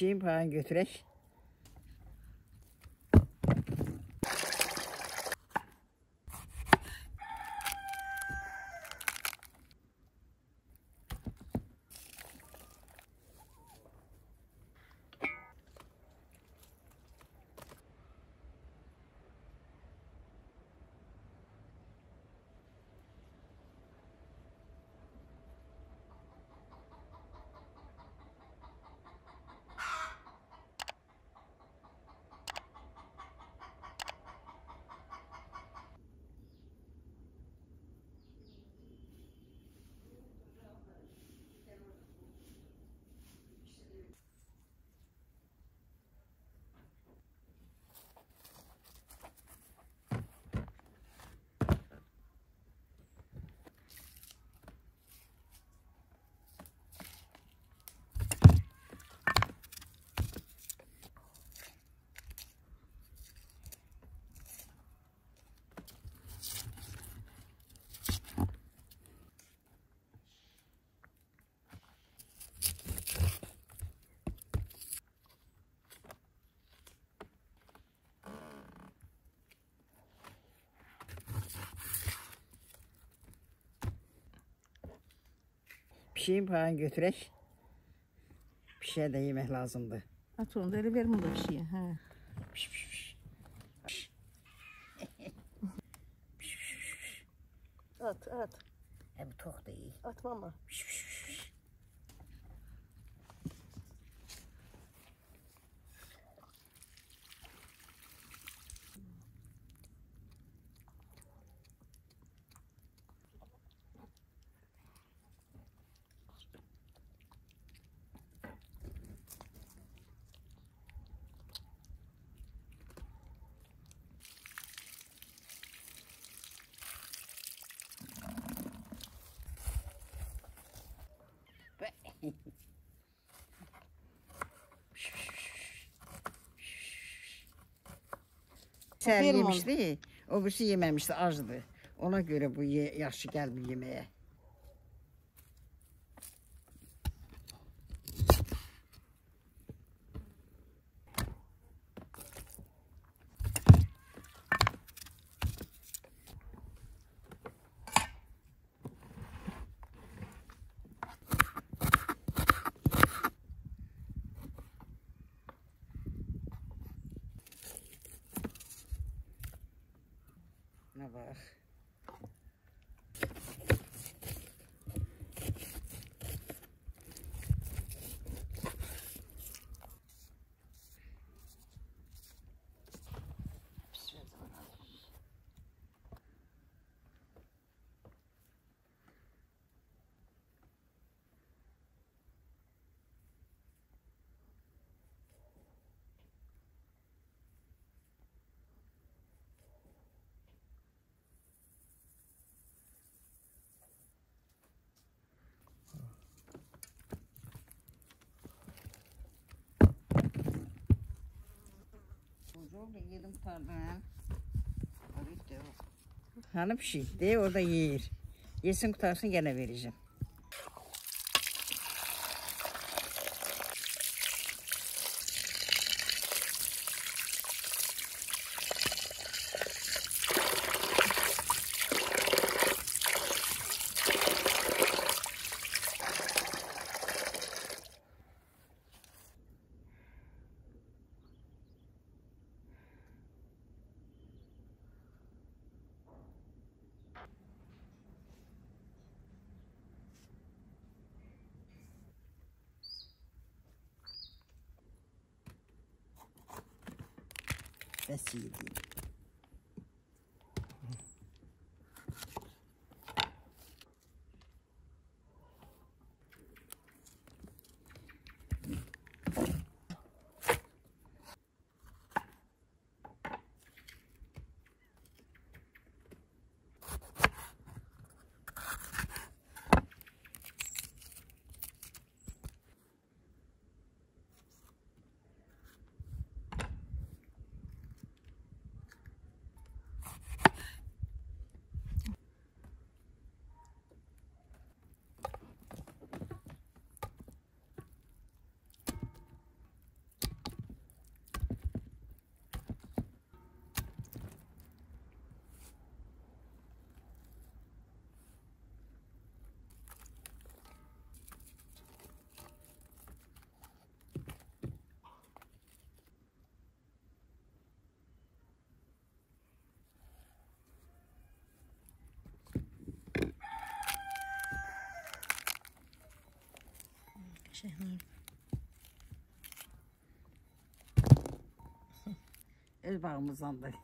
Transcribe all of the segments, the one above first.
Pişeyim falan götürek. Pişeyim falan götürek. Bir şey de yemek lazımdı. At onu da onu da bir şeye. Ha. Piş, piş, piş. At at. Hem tok da iyi. Atma ama. Piş, piş, Sən yemişdi, o birisi yeməmişdi, azdı. Ona görə bu ye yaxşı gəlmir yeməyə. Navarro. Yedim pardon. Hanım de orada yiyir. Yesin kutarsın gene vereceğim. facility yedi. Şey, Öz bağımızdandır.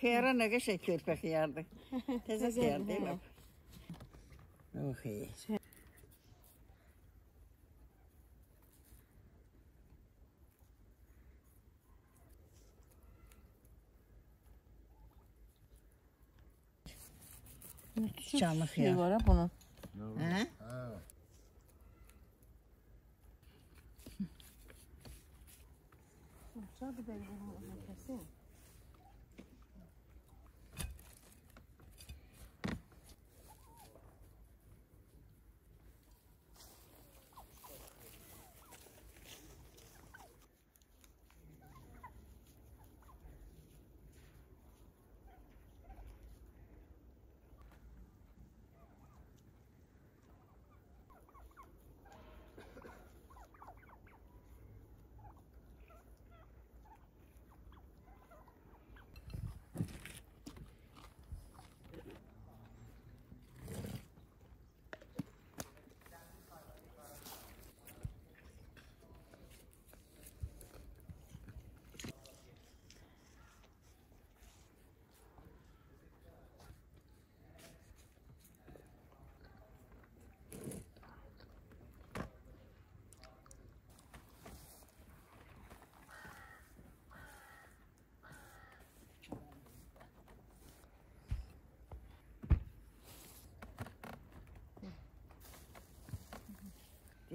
Hıyara ne şey körpe hıyardı. Teze hıyar değil mi? Oh iyi. Canlı Şey hıyar. var ha bunun. He? Tabii ben bunu kesin.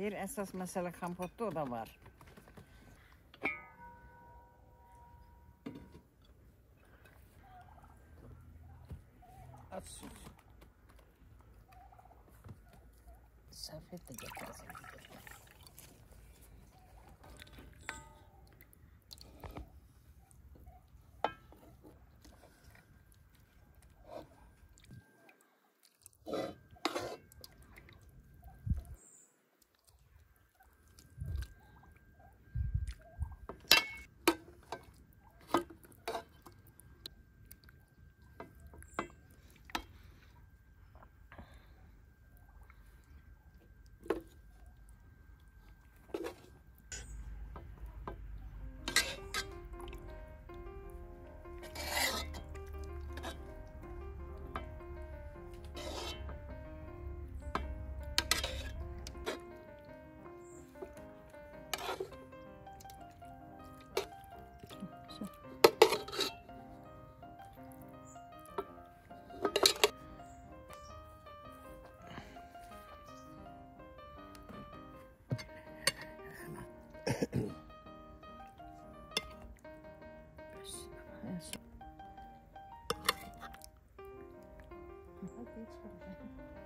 Diğer esas mesele kompotta o da var. At süt. Safet de getirsin. children.